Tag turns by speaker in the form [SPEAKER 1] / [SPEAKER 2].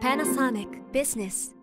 [SPEAKER 1] Panasonic Business.